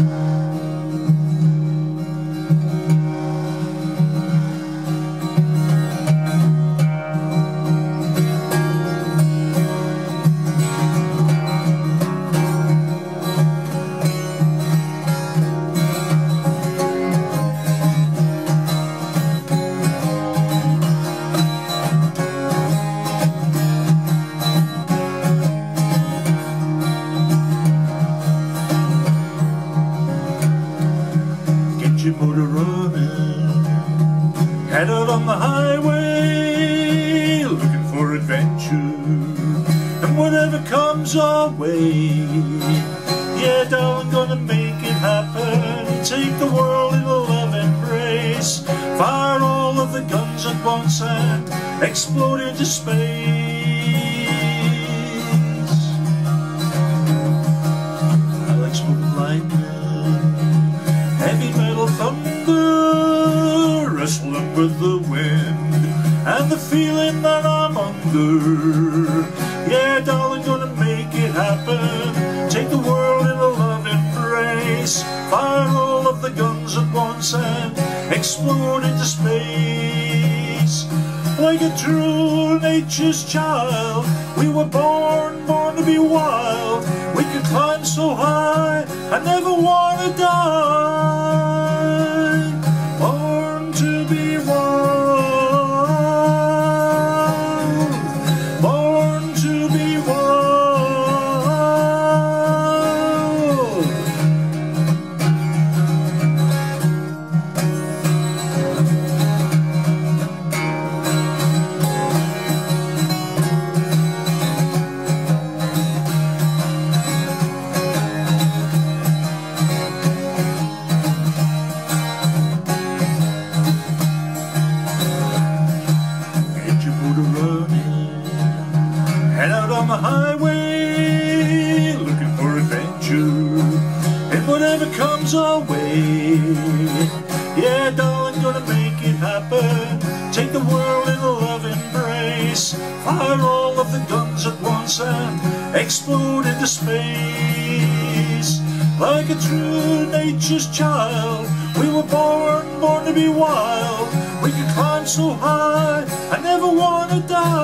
your Head out on the highway Looking for adventure. And whatever comes our way Yeah, darling, gonna make it happen. Take the world in a love embrace. Fire all of the guns at once And explode into space the wind And the feeling that I'm under. Yeah, darling, gonna make it happen. Take the world in a love embrace. Fire all of the guns at once And explode into space. Like a true nature's child We were born, born to be wild. We could climb so high I never wanna whatever comes our way. Yeah, darling, gonna make it happen. Take the world in a love embrace. Fire all of the guns at once And explode into space. Like a true nature's child We were born, born to be wild. We could climb so high I never wanna die